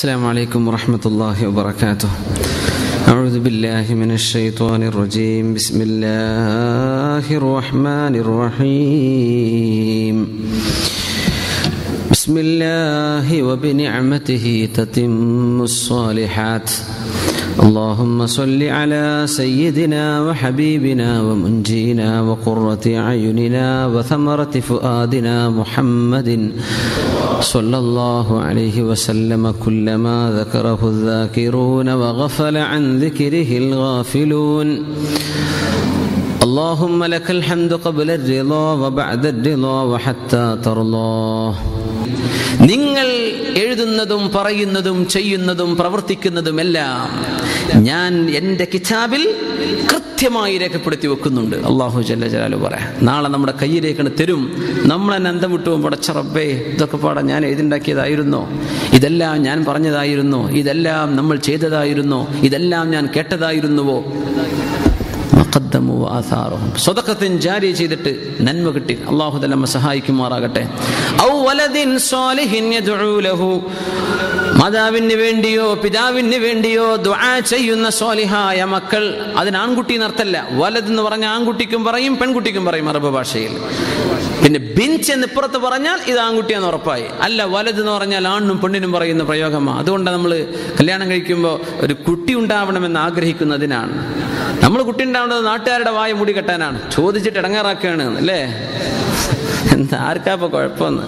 السلام عليكم ورحمة الله وبركاته. أعوذ بالله من الشيطان الرجيم. بسم الله الرحمن الرحيم. بسم الله وبنعمته تتم الصالحات. اللهم صل على سيدنا وحبيبنا ومنجينا وقرة أعيننا وثمرة فؤادنا محمد صلى الله عليه وسلم كلما ذكره الذاكرون وغفل عن ذكره الغافلون اللهم لك الحمد قبل الرضا وبعد الرضا وحتى ترضى നിങ്ങൾ എഴുതുന്നതും പറയുന്നതും ചെയ്യുന്നതും പ്രവർത്തിക്കുന്നതുമെല്ലാം ഞാൻ എന്റെ കിതാബിൽ കൃത്യമായി രേഖപ്പെടുത്തി വെക്കുന്നുണ്ട്. അള്ളാഹു ജല്ല ജലാലു പറയാം നാളെ നമ്മുടെ കയ്യിലേക്കാണ് തരും. നമ്മൾ തന്നെ അന്തം വിട്ടു പടച്ച റബ്ബേ ഇതൊക്കെ പാടാ ഞാൻ എഴുതിണ്ടാക്കിയതായിരുന്നോ. ഇതെല്ലാം ഞാൻ പറഞ്ഞതായിരുന്നോ. ഇതെല്ലാം നമ്മൾ ചെയ്തതായിരുന്നോ. ഇതെല്ലാം ഞാൻ കേട്ടതായിരുന്നുവോ? സ്വതക്കത്തിൻ ജാരി ചെയ്തിട്ട് നന്മ കിട്ടി. അള്ളാഹു നമ്മെ സഹായിക്കുമാറാകട്ടെ. മാതാവിന് വേണ്ടിയോ പിതാവിന് വേണ്ടിയോ ദുആ ചെയ്യുന്ന സ്വാലിഹായ മക്കൾ അതിന് ആൺകുട്ടി എന്നർത്ഥല്ല. വലത് എന്ന് പറഞ്ഞ ആൺകുട്ടിക്കും പറയും പെൺകുട്ടിക്കും പറയും അറബ് ഭാഷയിൽ. പിന്നെ ബിൻച്ച് എന്ന് ഇപ്പുറത്ത് പറഞ്ഞാൽ ഇത് ആൺകുട്ടിയാന്ന് ഉറപ്പായി. അല്ല വലത് എന്ന് പറഞ്ഞാൽ ആണിനും പെണ്ണിനും പറയുന്ന പ്രയോഗമാണ് അതുകൊണ്ട് നമ്മൾ കല്യാണം കഴിക്കുമ്പോൾ ഒരു കുട്ടി ഉണ്ടാവണമെന്ന് ആഗ്രഹിക്കുന്നതിനാണ്. നമ്മൾ കുട്ടി ഉണ്ടാവേണ്ടത് നാട്ടുകാരുടെ വായ മുടി കെട്ടാനാണ്. ചോദിച്ചിട്ട് ഇടങ്ങാറാക്കുകയാണ് അല്ലേ? എന്താ ആർക്കാ കുഴപ്പമൊന്നും കുഴപ്പമെന്ന്?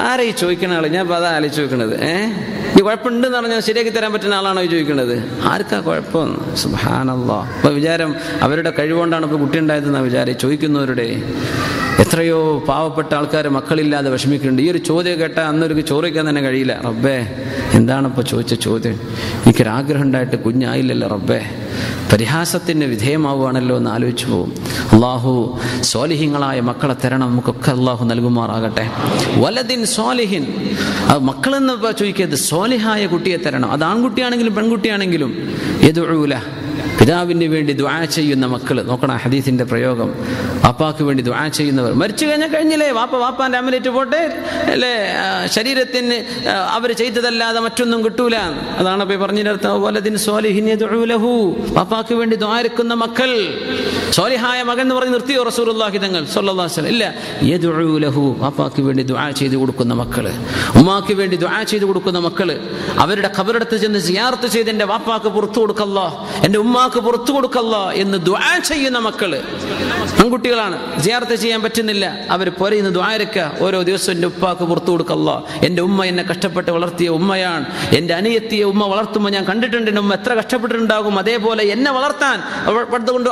ആരാ ഈ ചോദിക്കണ ആൾ? ഞാൻ അതാ ആലോചിച്ച് ചോദിക്കണത് ഏഹ് ഈ കുഴപ്പമുണ്ടെന്ന് പറഞ്ഞാൽ ശരിയാക്കി തരാൻ പറ്റുന്ന ആളാണോ ഈ ചോദിക്കുന്നത് ആർക്കാ കുഴപ്പം? സുഹാനല്ലോ അപ്പൊ വിചാരം അവരുടെ കഴിവുകൊണ്ടാണ് ഇപ്പൊ കുട്ടി ഉണ്ടായതെന്നാ വിചാരം ചോദിക്കുന്നവരുടെ. എത്രയോ പാവപ്പെട്ട ആൾക്കാർ മക്കളില്ലാതെ വിഷമിക്കുന്നുണ്ട്. ഈ ഒരു ചോദ്യം കേട്ടാൽ അന്നൊരു ചോദിക്കാൻ തന്നെ കഴിയില്ല. റബ്ബേ എന്താണിപ്പോൾ ചോദിച്ച ചോദ്യം? എനിക്കൊരാഗ്രഹം ഉണ്ടായിട്ട് കുഞ്ഞായില്ലല്ലോ റബ്ബേ. പരിഹാസത്തിന് വിധേയമാവുകയാണല്ലോ എന്ന് ആലോചിച്ചു പോകും. അള്ളാഹു സ്വാലിഹിങ്ങളായ മക്കളെ തരണം നമുക്കൊക്കെ അള്ളാഹു നൽകുമാറാകട്ടെ. വലദിൻ സ്വാലിഹിൻ. അത് മക്കളെന്ന് ചോദിക്കരുത്. സ്വാലിഹായ കുട്ടിയെ തരണം. അത് ആൺകുട്ടിയാണെങ്കിലും പെൺകുട്ടിയാണെങ്കിലും എതുഴൂല പിതാവിന് വേണ്ടി ദ്വാ ചെയ്യുന്ന മക്കൾ നോക്കണം ഹദീസിന്റെ പ്രയോഗം. വാപ്പാക്ക് വേണ്ടി ദ്വാ ചെയ്യുന്നവർ. മരിച്ചു കഴിഞ്ഞാൽ കഴിഞ്ഞില്ലേ? വാപ്പ വാപ്പാന്റെ അമലേറ്റ് പോട്ടെ? അല്ലേ? ശരീരത്തിന് അവർ ചെയ്തതല്ലാതെ മറ്റൊന്നും കിട്ടൂല. അതാണ് അപ്പൊ പറഞ്ഞതിന് പാപ്പാക്ക് വാപ്പാക്ക് വേണ്ടി ദ്വാരക്കുന്ന മക്കൾ. സോലിഹായ മകൻ എന്ന് പറഞ്ഞ് നിർത്തിയോ റസൂർഹി തങ്ങൾ? ഇല്ല. യദുലഹു വാപ്പാക്ക് വേണ്ടി ദ്വാ ചെയ്ത് കൊടുക്കുന്ന മക്കൾ. ഉമ്മാക്ക് വേണ്ടി ദ്വാ ചെയ്ത് കൊടുക്കുന്ന മക്കൾ. അവരുടെ ഖബറിടത്ത് ചെന്ന് സിയാർത്ത് ചെയ്ത് എന്റെ വാപ്പാക്ക് പുറത്തു കൊടുക്കല്ലോ. എന്റെ ഉമ്മാക്ക് പുറത്തു കൊടുക്കല്ലോ എന്ന് ദ്വാ ചെയ്യുന്ന മക്കൾ. പെൺകുട്ടികളാണ് സിയാർത്ത് ചെയ്യാൻ പറ്റുന്നില്ല. അവർ പൊരയുന്ന ദ്വാരക്ക ഓരോ ദിവസവും എന്റെ ഉപ്പാക്ക് പുറത്തു കൊടുക്കല്ലോ. എന്റെ ഉമ്മ എന്നെ കഷ്ടപ്പെട്ട് വളർത്തിയ ഉമ്മയാണ്. എന്റെ അനിയത്തിയെ ഉമ്മ വളർത്തുമ്പോൾ ഞാൻ കണ്ടിട്ടുണ്ട്. എന്റെ ഉമ്മ എത്ര കഷ്ടപ്പെട്ടിട്ടുണ്ടാകും. അതേപോലെ എന്നെ വളർത്താൻ കൊണ്ട്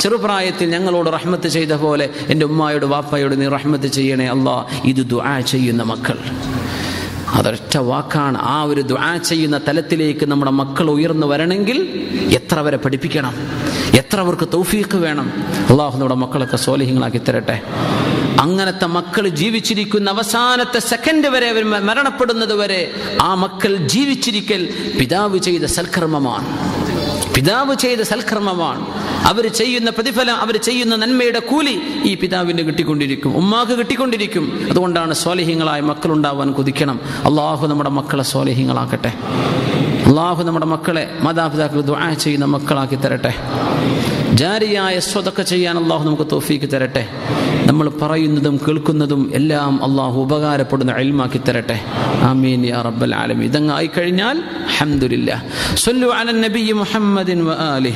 ചെറുപ്രായത്തിൽ ഞങ്ങളോട് റഹ്മത്ത് ചെയ്ത പോലെ എന്റെ ഉമ്മയോട് വാപ്പയോട് നീ റഹ്മത്ത് ചെയ്യണേ അള്ളാഹ് ഇത് ദുആ ചെയ്യുന്ന മക്കൾ. അതൊറ്റ വാക്കാണ്. ആ ഒരു ദ്വാ ചെയ്യുന്ന തലത്തിലേക്ക് നമ്മുടെ മക്കൾ ഉയർന്നു വരണമെങ്കിൽ എത്ര വരെ പഠിപ്പിക്കണം? എത്ര അവർക്ക് തൗഫീഖ് വേണം? അള്ളാഹു നമ്മുടെ മക്കളൊക്കെ സോലിഹിങ്ങളാക്കി തരട്ടെ. അങ്ങനത്തെ മക്കൾ ജീവിച്ചിരിക്കുന്ന അവസാനത്തെ സെക്കൻഡ് വരെ അവർ മരണപ്പെടുന്നത് വരെ ആ മക്കൾ ജീവിച്ചിരിക്കൽ പിതാവ് ചെയ്ത സൽക്കർമ്മമാണ്. പിതാവ് ചെയ്ത സൽക്കർമ്മമാണ്. അവർ ചെയ്യുന്ന പ്രതിഫലം അവർ ചെയ്യുന്ന നന്മയുടെ കൂലി ഈ പിതാവിന് കിട്ടിക്കൊണ്ടിരിക്കും. ഉമ്മാക്ക് കിട്ടിക്കൊണ്ടിരിക്കും. അതുകൊണ്ടാണ് സ്വാലിഹ്യങ്ങളായ മക്കളുണ്ടാവാൻ കുതിക്കണം. അള്ളാഹു നമ്മുടെ മക്കളെ സ്വാലിഹ്യങ്ങളാക്കട്ടെ. അള്ളാഹു നമ്മുടെ മക്കളെ മാതാപിതാക്കൾ ദ്വാ ചെയ്യുന്ന മക്കളാക്കി തരട്ടെ. ജാരിയായ സ്വതൊക്കെ ചെയ്യാൻ അള്ളാഹു നമുക്ക് തോഫീക്ക് തരട്ടെ. നമ്മൾ പറയുന്നതും കേൾക്കുന്നതും എല്ലാം അള്ളാഹു ഉപകാരപ്പെടുന്ന അയൽമാക്കി തരട്ടെ. ആമീൻ യാ റബ്ബൽ ആലമി ഇതങ്ങ് ആയി കഴിഞ്ഞാൽ അൽഹംദുലില്ല സല്ലു അലൻ നബി മുഹമ്മദിൻ വ ആലി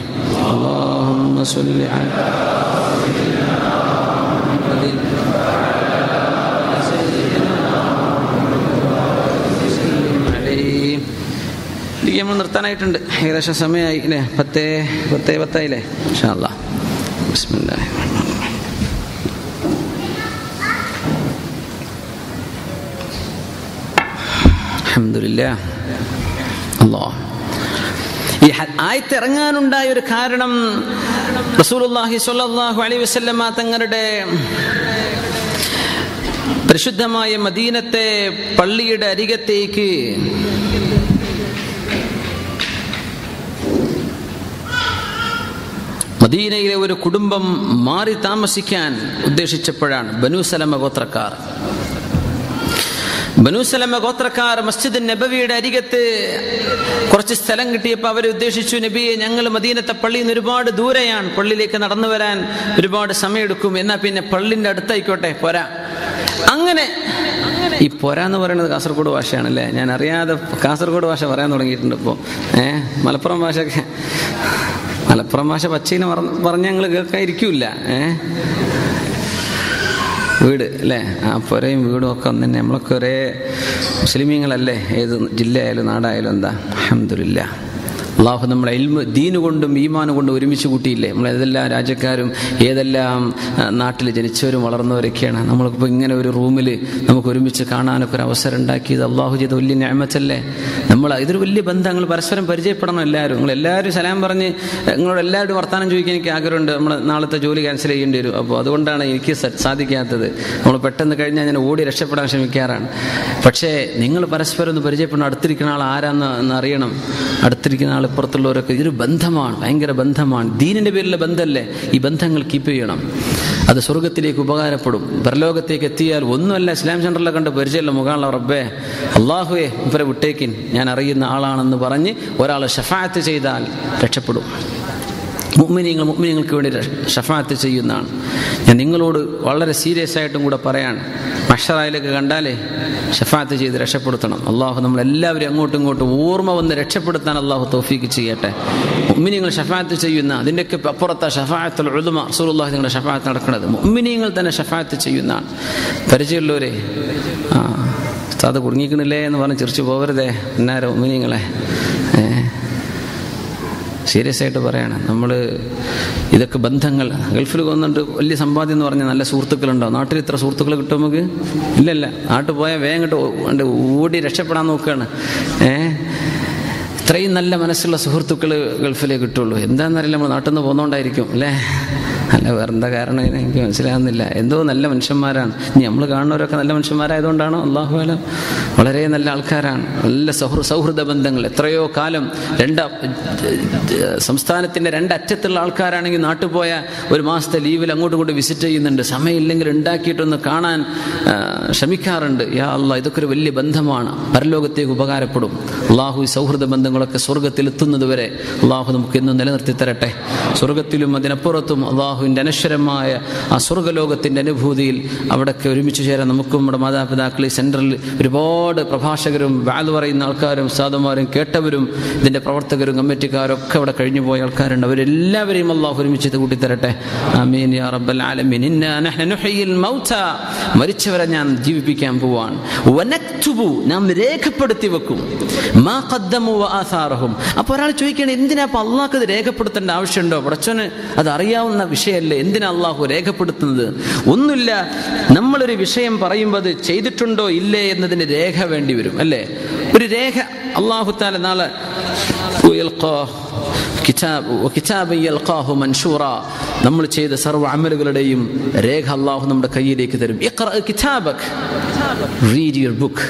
അല്ലാഹുമ്മ സല്ലി അലൈഹി നമ്മൾ നിർത്താനായിട്ടുണ്ട്. ഏകദേശം സമയമായി അല്ലേ പത്തേ പത്തേ പത്തായില്ലേ? ഷാല്ല ബിസ്മില്ലാഹി അലഹമില്ല അള്ളാഹ് ഈ ആയത്ത് ഇറങ്ങാനുണ്ടായ ഒരു കാരണം റസൂലുള്ളാഹി സ്വല്ലല്ലാഹു അലൈഹി വസല്ലമ തങ്ങളുടെ പരിശുദ്ധമായ മദീനത്തെ പള്ളിയുടെ അരികത്തേക്ക് മദീനയിലെ ഒരു കുടുംബം മാറി താമസിക്കാൻ ഉദ്ദേശിച്ചപ്പോഴാണ് ബനുസലമ ഗോത്രക്കാർ. ബനുസലമ ഗോത്രക്കാർ മസ്ജിദ് നബവിയുടെ അരികത്ത് കുറച്ച് സ്ഥലം കിട്ടിയപ്പോൾ അവർ ഉദ്ദേശിച്ചു നബിയെ ഞങ്ങൾ മദീനത്തെ പള്ളിയിൽ നിന്ന് ഒരുപാട് ദൂരെയാണ്. പള്ളിയിലേക്ക് നടന്നു വരാൻ ഒരുപാട് സമയമെടുക്കും. എന്നാൽ പിന്നെ പള്ളിന്റെ അടുത്തായിക്കോട്ടെ പോരാ. അങ്ങനെ ഈ പോരാ എന്ന് പറയുന്നത് കാസർഗോഡ് ഭാഷയാണ് അല്ലേ ഞാൻ അറിയാതെ കാസർഗോഡ് ഭാഷ പറയാൻ തുടങ്ങിയിട്ടുണ്ട് ഇപ്പോൾ ഏഹ് മലപ്പുറം ഭാഷയൊക്കെ. മലപ്പുറം ഭാഷ പച്ചയിൽ പറഞ്ഞ ഞങ്ങൾ കേൾക്കാതിരിക്കൂല ഏ? വീട് അല്ലേ? ആ പുരയും വീടും ഒക്കെ ഒന്ന് തന്നെ. നമ്മളൊക്കെ ഒരേ മുസ്ലിമീങ്ങളല്ലേ? ഏത് ജില്ലയായാലും നാടായാലും എന്താ? അഹമ്മദില്ല അള്ളാഹു നമ്മളെ ഇൽമ ദീന് കൊണ്ടും ഈമാന് കൊണ്ടും ഒരുമിച്ച് കൂട്ടിയില്ലേ? നമ്മൾ ഏതെല്ലാം രാജ്യക്കാരും ഏതെല്ലാം നാട്ടിൽ ജനിച്ചവരും വളർന്നവരൊക്കെയാണ്. നമ്മളിപ്പോൾ ഇങ്ങനെ ഒരു റൂമിൽ നമുക്ക് ഒരുമിച്ച് കാണാനൊക്കെ ഒരു അവസരം ഉണ്ടാക്കിയത് അള്ളാഹു ചെയ്ത വലിയ ഞാമച്ചല്ലേ നമ്മൾ ഇതൊരു വലിയ ബന്ധങ്ങൾ പരസ്പരം പരിചയപ്പെടണം എല്ലാവരും. നിങ്ങൾ എല്ലാവരും സലാം പറഞ്ഞ് നിങ്ങളോട് എല്ലാവരും വർത്തമാനം ചോദിക്കാൻ എനിക്ക് ആഗ്രഹമുണ്ട്. നമ്മൾ നാളത്തെ ജോലി ക്യാൻസൽ ചെയ്യേണ്ടി വരും. അപ്പോൾ അതുകൊണ്ടാണ് എനിക്ക് സാധിക്കാത്തത്. നമ്മൾ പെട്ടെന്ന് കഴിഞ്ഞാൽ ഞാൻ ഓടി രക്ഷപ്പെടാൻ ശ്രമിക്കാറാണ്. പക്ഷേ നിങ്ങൾ പരസ്പരം ഒന്ന് പരിചയപ്പെടണം. അടുത്തിരിക്കുന്ന ആൾ ആരാന്ന് അറിയണം. അടുത്തിരിക്കുന്ന ആൾ ഇപ്പുറത്തുള്ളവരൊക്കെ ഇതൊരു ബന്ധമാണ് ഭയങ്കര ബന്ധമാണ്. ദീനിന്റെ പേരിലെ ബന്ധമല്ലേ ഈ ബന്ധങ്ങൾ കീപ്പ് ചെയ്യണം. അത് സ്വർഗത്തിലേക്ക് ഉപകാരപ്പെടും. പരലോകത്തേക്ക് എത്തിയാൽ ഒന്നുമല്ല ഇസ്ലാം സെന്ററിലെ കണ്ട് പരിചയമല്ല. മുഖാനുള്ള റബ്ബേ. അള്ളാഹുയെ ഇവരെ വിട്ടേക്കിൻ. ഞാൻ അറിയുന്ന ആളാണെന്ന് പറഞ്ഞ് ഒരാൾ ഷഫാത്ത് ചെയ്താൽ രക്ഷപ്പെടും. മുമ്മിനിങ്ങൾ മുഗ്മിനിയങ്ങൾക്ക് വേണ്ടി ഷഫാത്ത് ചെയ്യുന്നതാണ്. ഞാൻ നിങ്ങളോട് വളരെ സീരിയസ് ആയിട്ടും കൂടെ പറയാണ്. മഷറായിലേക്ക് കണ്ടാലേ ഷഫാത്ത് ചെയ്ത് രക്ഷപ്പെടുത്തണം. അള്ളാഹു നമ്മളെല്ലാവരും അങ്ങോട്ടും ഇങ്ങോട്ടും ഓർമ്മ വന്ന് രക്ഷപ്പെടുത്താൻ അള്ളാഹു തോഫീക്ക് ചെയ്യട്ടെ. മുഗ്മിനിയങ്ങൾ ഷഫാത്ത് ചെയ്യുന്ന അതിന്റെയൊക്കെ അപ്പുറത്ത് ഷഫാത്തുൽ ഉദുമ റസൂലുള്ളാഹി നിങ്ങളുടെ ഷഫാത്ത് നടക്കുന്നത്. മുഗ്മിനിയങ്ങൾ തന്നെ ഷഫാത്ത് ചെയ്യുന്നതാണ്. പരിചയമുള്ളവരെ ആ അത് കുടുങ്ങിക്കണില്ലേ എന്ന് പറഞ്ഞ് ചിരിച്ചു പോകരുതേ എന്നാരോ മുഗ്മിനിയങ്ങളെ ഏഹ് സീരിയസ് ആയിട്ട് പറയാണ്. നമ്മൾ ഇതൊക്കെ ബന്ധങ്ങൾ ഗൾഫിൽ പോകുന്നുണ്ട് വലിയ സമ്പാദ്യം എന്ന് പറഞ്ഞാൽ നല്ല സുഹൃത്തുക്കളുണ്ടോ? നാട്ടിൽ ഇത്ര സുഹൃത്തുക്കൾ കിട്ടും നമുക്ക്? ഇല്ലല്ല. നാട്ടിൽ പോയാൽ വേഗം കിട്ടും ഓടി രക്ഷപ്പെടാൻ നോക്കുകയാണ് ഏ? ഇത്രയും നല്ല മനസ്സുള്ള സുഹൃത്തുക്കൾ ഗൾഫിലേ കിട്ടുള്ളൂ. എന്താണെന്നറിയില്ല നമ്മൾ നാട്ടിൽ നിന്ന് പോകുന്നോണ്ടായിരിക്കും അല്ലേ? അല്ല വേറെന്താ കാരണം എനിക്ക് മനസ്സിലാകുന്നില്ല എന്തോ നല്ല മനുഷ്യന്മാരാണ്. ഇനി നമ്മൾ കാണുന്നവരൊക്കെ നല്ല മനുഷ്യന്മാരായതുകൊണ്ടാണോ? അള്ളാഹു അലം. വളരെ നല്ല ആൾക്കാരാണ്. നല്ല സൗഹൃ സൗഹൃദ ബന്ധങ്ങൾ. എത്രയോ കാലം രണ്ട് സംസ്ഥാനത്തിന്റെ രണ്ടറ്റത്തുള്ള ആൾക്കാരാണെങ്കിൽ നാട്ടിൽ പോയ ഒരു മാസത്തെ ലീവിൽ അങ്ങോട്ടും ഇങ്ങോട്ടും വിസിറ്റ് ചെയ്യുന്നുണ്ട്. സമയമില്ലെങ്കിൽ ഉണ്ടാക്കിയിട്ടൊന്ന് കാണാൻ ശ്രമിക്കാറുണ്ട്. യാ അല്ല ഇതൊക്കെ ഒരു വലിയ ബന്ധമാണ്. പരലോകത്തേക്ക് ഉപകാരപ്പെടും. അള്ളാഹു സൗഹൃദ ബന്ധങ്ങളൊക്കെ സ്വർഗത്തിൽ എത്തുന്നത് വരെ അള്ളാഹു നമുക്ക് എന്നും നിലനിർത്തി തരട്ടെ സ്വർഗത്തിലും അതിനപ്പുറത്തും അള്ളാഹുവിന്റെ അനശ്വരമായ ആ സ്വർഗലോകത്തിന്റെ അനുഭൂതിയിൽ അവിടെയൊക്കെ ഒരുമിച്ച് ചേരാൻ നമുക്കും നമ്മുടെ മാതാപിതാക്കൾ ഈ സെന്ററിൽ ഒരുപാട് പ്രഭാഷകരും വാൽ പറയുന്ന ആൾക്കാരും സാധുമാരും കേട്ടവരും ഇതിന്റെ പ്രവർത്തകരും കമ്മിറ്റിക്കാരും ഒക്കെ അവിടെ കഴിഞ്ഞു പോയ ആൾക്കാരുണ്ട്. അവരെല്ലാവരെയും അള്ളാഹു ഒരുമിച്ച് കൂട്ടിത്തരട്ടെ. ആമീൻ യാ റബ്ബൽ ആലമീൻ. മരിച്ചവരെ ഞാൻ ജീവിപ്പിക്കാൻ പോവാണ്. നാം രേഖപ്പെടുത്തി വെക്കും. മാ അപ്പോൾ ഒരാൾ ചോദിക്കണേ എന്തിനാ അപ്പോൾ അള്ളാഹ്ക്ക് ഇത് രേഖപ്പെടുത്തേണ്ട ആവശ്യമുണ്ടോ? പടച്ചോന് അത് അറിയാവുന്ന വിഷയമല്ലേ? എന്തിനാ അള്ളാഹു രേഖപ്പെടുത്തുന്നത്? ഒന്നുമില്ല നമ്മളൊരു വിഷയം പറയുമ്പോൾ അത് ചെയ്തിട്ടുണ്ടോ ഇല്ലേ എന്നതിന് രേഖ വേണ്ടി വരും അല്ലേ? ഒരു രേഖ അള്ളാഹു താല നാളെ നമ്മൾ ചെയ്ത സർവ അമലുകളുടെയും രേഖ അള്ളാഹു നമ്മുടെ കയ്യിലേക്ക് തരും. റീഡ് യുവർ ബുക്ക്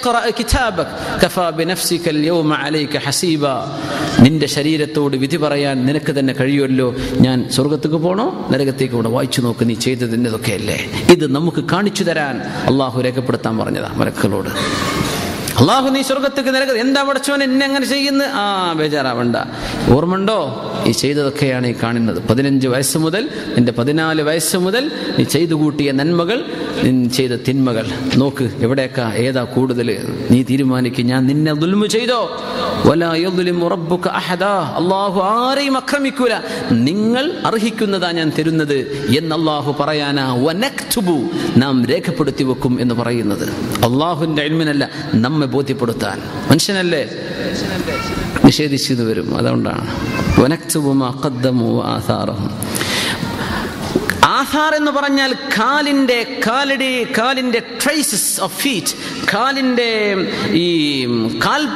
ഇഖ്റ كتابك കഫാ ബിനഫ്സിക അൽയൗമ അലൈക ഹസീബ. നിന്റെ ശരീരത്തോട് വിധി പറയാൻ നിനക്ക് തന്നെ കഴിയുമല്ലോ. ഞാൻ സ്വർഗത്തേക്ക് പോണോ? നരകത്തേക്ക് പോണോ? വായിച്ചു നോക്ക് നീ ചെയ്തതിന്റെതൊക്കെ അല്ലേ? ഇത് നമുക്ക് കാണിച്ചു തരാൻ അള്ളാഹു രേഖപ്പെടുത്താൻ പറഞ്ഞതാ മലക്കുകളോട്. അള്ളാഹു നീ സ്വർഗത്തേക്ക് നരക എന്താ പഠിച്ചവൻ എന്നെ അങ്ങനെ ചെയ്യുന്നു? ആ ബേജാറാവണ്ട. ഓർമ്മണ്ടോ ഈ ചെയ്തതൊക്കെയാണ് ഈ കാണുന്നത്. പതിനഞ്ച് വയസ്സ് മുതൽ നിന്റെ പതിനാല് വയസ്സ് മുതൽ നീ ചെയ്തു കൂട്ടിയ നന്മകൾ ചെയ്ത തിന്മകൾ. നോക്ക് എവിടെയൊക്കെ ഏതാ കൂടുതൽ നീ തീരുമാനിക്കും. ഞാൻ നിന്നെ ദുൽമു ചെയ്തോ? അള്ളാഹു ആരെയും അക്രമിക്കൂല. നിങ്ങൾ അർഹിക്കുന്നതാ ഞാൻ തരുന്നത് എന്ന് അള്ളാഹു പറയാനാ നാം രേഖപ്പെടുത്തി വെക്കും എന്ന് പറയുന്നത്. അള്ളാഹുവിന്റെ അൽമിനല്ല നമ്മെ ബോധ്യപ്പെടുത്താൻ. മനുഷ്യനല്ലേ? നിഷേധിച്ചു വരും. അതുകൊണ്ടാണ്. ആധാർ എന്ന് പറഞ്ഞാൽ കാലിന്റെ കാലടി കാലിന്റെ ട്രേസസ് ഓഫ് ഫീറ്റ് കാലിന്റെ ഈ കാൽ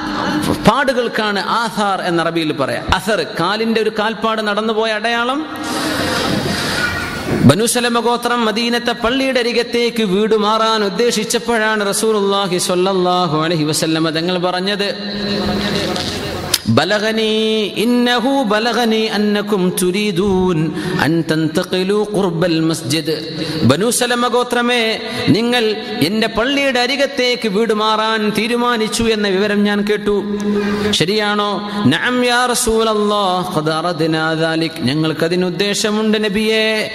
പാടുകൾക്കാണ് ആധാർ എന്ന അറബിയിൽ പറയാം. അസർ കാലിന്റെ ഒരു കാൽപ്പാട് നടന്നുപോയ അടയാളം. ബനുസലമ ഗോത്രം മദീനത്തെ പള്ളിയുടെ അരികത്തേക്ക് വീട് മാറാൻ ഉദ്ദേശിച്ചപ്പോഴാണ് റസൂലുള്ളാഹി സ്വല്ലല്ലാഹു അലൈഹി വസല്ലമ തങ്ങൾ പറഞ്ഞത്. ബലഗനി ഇന്നഹു ബലഗനി അന്നകും തുരീദൂൻ. അൻ തൻതഖിലു ഖുർബൽ മസ്ജിദ്. ബനു സലമ ഗോത്രമേ നിങ്ങൾ എന്റെ പള്ളിയുടെ അരികത്തേക്ക് വീട് മാറാൻ തീരുമാനിച്ചു എന്ന വിവരം ഞാൻ കേട്ടു. ശരിയാണോ? നഅം യാ റസൂലല്ലാഹ് ഖദ് അറദ്നാ ദാലിക്. ഞങ്ങൾക്ക് അതിന് ഉദ്ദേശമുണ്ട് നബിയേ.